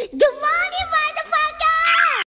Good morning,